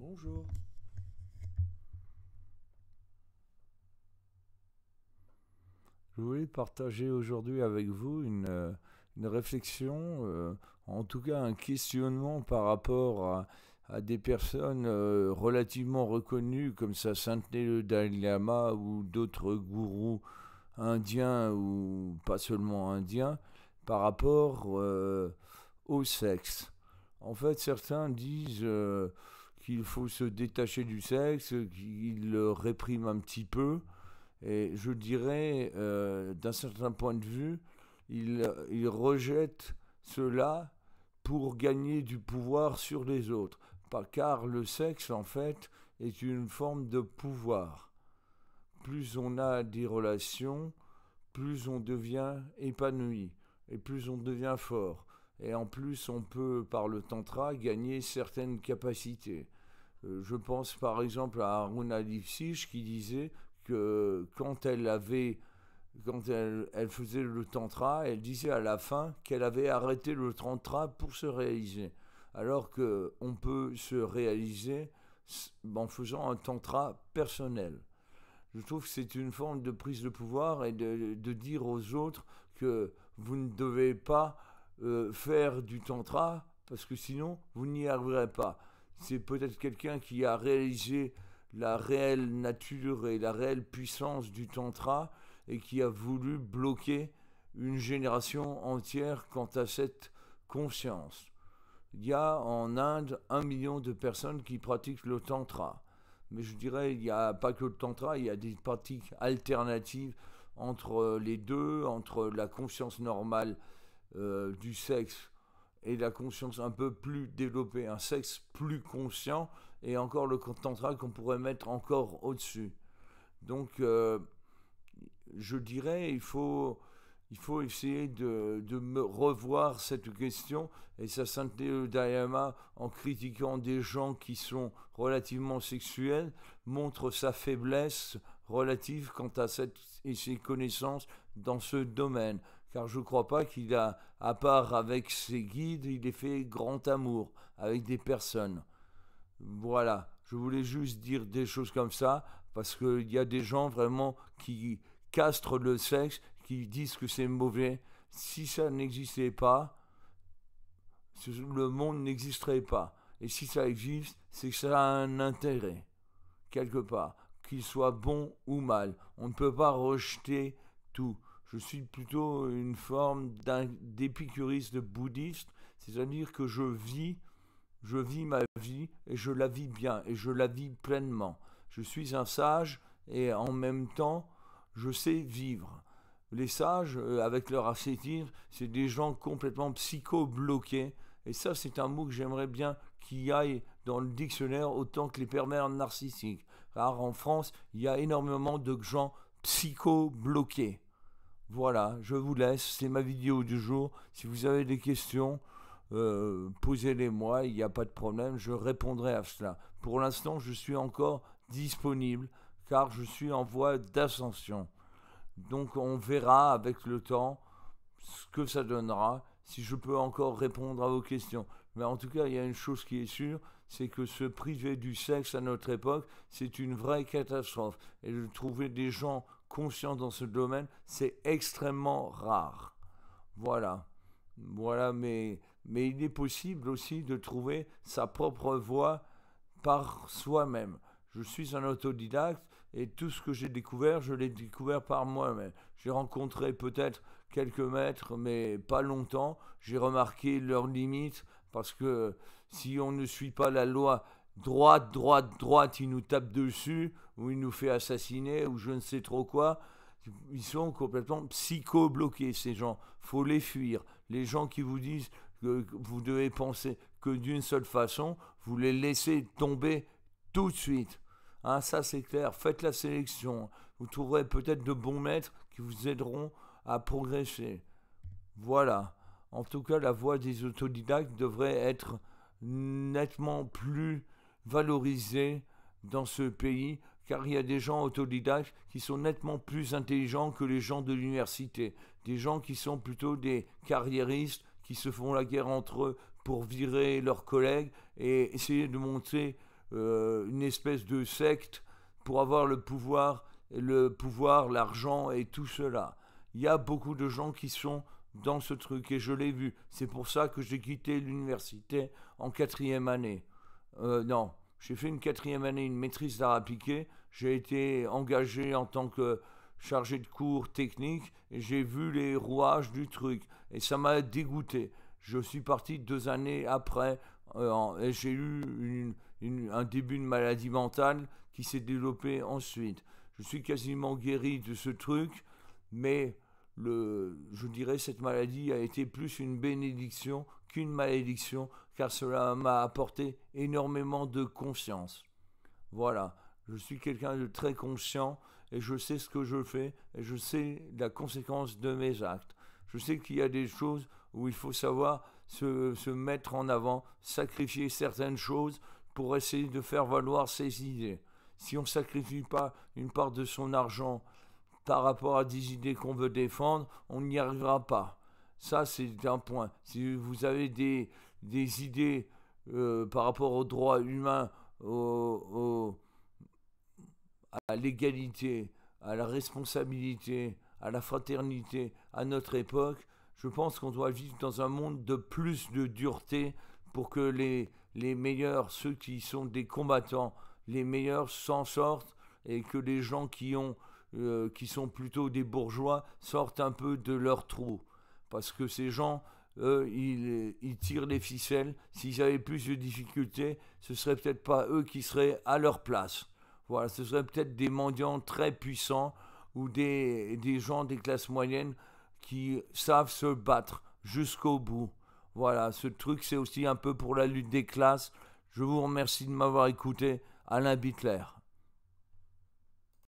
Bonjour. Je voulais partager aujourd'hui avec vous une, réflexion, euh, en tout cas un questionnement par rapport à, des personnes euh, relativement reconnues comme ça Sainte le Dalai Lama ou d'autres gourous indiens ou pas seulement indiens par rapport euh, au sexe. En fait, certains disent qu'il faut se détacher du sexe, qu'ils le répriment un petit peu. Et je dirais, euh, d'un certain point de vue, ils, ils rejettent cela pour gagner du pouvoir sur les autres. Car le sexe, en fait, est une forme de pouvoir. Plus on a des relations, plus on devient épanoui et plus on devient fort. Et en plus, on peut, par le tantra, gagner certaines capacités. Euh, je pense par exemple à Aruna Lipsich qui disait que quand elle avait, quand elle, elle faisait le tantra, elle disait à la fin qu'elle avait arrêté le tantra pour se réaliser. Alors que on peut se réaliser en faisant un tantra personnel. Je trouve que c'est une forme de prise de pouvoir et de, de dire aux autres que vous ne devez pas euh, faire du tantra parce que sinon vous n'y arriverez pas. C'est peut-être quelqu'un qui a réalisé la réelle nature et la réelle puissance du tantra et qui a voulu bloquer une génération entière quant à cette conscience. Il y a en Inde un million de personnes qui pratiquent le tantra. Mais je dirais, il n'y a pas que le tantra, il y a des pratiques alternatives entre les deux, entre la conscience normale euh, du sexe et la conscience un peu plus développée, un sexe plus conscient, et encore le tantra qu'on pourrait mettre encore au-dessus. Donc, euh, je dirais, il faut, il faut essayer de, de me revoir cette question et sa sainteté le Dayama en critiquant des gens qui sont relativement sexuels montre sa faiblesse relative quant à cette et ses connaissances dans ce domaine car je ne crois pas qu'il a à part avec ses guides il ait fait grand amour avec des personnes voilà je voulais juste dire des choses comme ça parce qu'il y a des gens vraiment qui castrent le sexe qui disent que c'est mauvais si ça n'existait pas le monde n'existerait pas. Et si ça existe, c'est que ça a un intérêt, quelque part, qu'il soit bon ou mal. On ne peut pas rejeter tout. Je suis plutôt une forme d'épicuriste bouddhiste, c'est-à-dire que je vis, je vis ma vie et je la vis bien et je la vis pleinement. Je suis un sage et en même temps, je sais vivre. Les sages, euh, avec leur ascétisme, c'est des gens complètement psycho-bloqués. Et ça, c'est un mot que j'aimerais bien qu'il aille dans le dictionnaire autant que les pervers narcissiques. Car en France, il y a énormément de gens psycho-bloqués. Voilà, je vous laisse. C'est ma vidéo du jour. Si vous avez des questions, euh, posez-les moi. Il n'y a pas de problème. Je répondrai à cela. Pour l'instant, je suis encore disponible car je suis en voie d'ascension. Donc on verra avec le temps ce que ça donnera, si je peux encore répondre à vos questions. Mais en tout cas, il y a une chose qui est sûre, c'est que se priver du sexe à notre époque, c'est une vraie catastrophe. Et de trouver des gens conscients dans ce domaine, c'est extrêmement rare. Voilà. Voilà, mais, mais il est possible aussi de trouver sa propre voie par soi-même. Je suis un autodidacte et tout ce que j'ai découvert, je l'ai découvert par moi-même. J'ai rencontré peut-être quelques maîtres, mais pas longtemps. J'ai remarqué leurs limites parce que si on ne suit pas la loi droite, droite, droite, il nous tape dessus ou il nous fait assassiner ou je ne sais trop quoi. Ils sont complètement psycho-bloqués, ces gens. faut les fuir. Les gens qui vous disent que vous devez penser que d'une seule façon, vous les laissez tomber tout de suite. Hein, ça c'est clair, faites la sélection. Vous trouverez peut-être de bons maîtres qui vous aideront à progresser. Voilà. En tout cas, la voie des autodidactes devrait être nettement plus valorisée dans ce pays, car il y a des gens autodidactes qui sont nettement plus intelligents que les gens de l'université. Des gens qui sont plutôt des carriéristes, qui se font la guerre entre eux pour virer leurs collègues et essayer de monter une espèce de secte pour avoir le pouvoir, le pouvoir, l'argent et tout cela. Il y a beaucoup de gens qui sont dans ce truc et je l'ai vu. C'est pour ça que j'ai quitté l'université en quatrième année. Euh, non, j'ai fait une quatrième année, une maîtrise d'art appliqué. J'ai été engagé en tant que chargé de cours technique et j'ai vu les rouages du truc et ça m'a dégoûté. Je suis parti deux années après euh, et j'ai eu un début de maladie mentale qui s'est développé ensuite. Je suis quasiment guéri de ce truc, mais je dirais cette maladie a été plus une bénédiction qu'une malédiction, car cela m'a apporté énormément de conscience. Voilà, je suis quelqu'un de très conscient et je sais ce que je fais et je sais la conséquence de mes actes. Je sais qu'il y a des choses où il faut savoir se, se mettre en avant, sacrifier certaines choses pour essayer de faire valoir ses idées. Si on ne sacrifie pas une part de son argent par rapport à des idées qu'on veut défendre, on n'y arrivera pas. Ça, c'est un point. Si vous avez des, des idées euh, par rapport aux droits humains, à l'égalité, à la responsabilité, à la fraternité, à notre époque, je pense qu'on doit vivre dans un monde de plus de dureté pour que les, les meilleurs, ceux qui sont des combattants, les meilleurs s'en sortent et que les gens qui ont euh, qui sont plutôt des bourgeois, sortent un peu de leur trou. Parce que ces gens, eux, ils, tirent les ficelles. S'ils avaient plus de difficultés, ce serait peut-être pas eux qui seraient à leur place. Voilà, ce serait peut-être des mendiants très puissants ou des, des gens des classes moyennes qui savent se battre jusqu'au bout. Voilà, ce truc, c'est aussi un peu pour la lutte des classes. Je vous remercie de m'avoir écouté. Alain Bittler.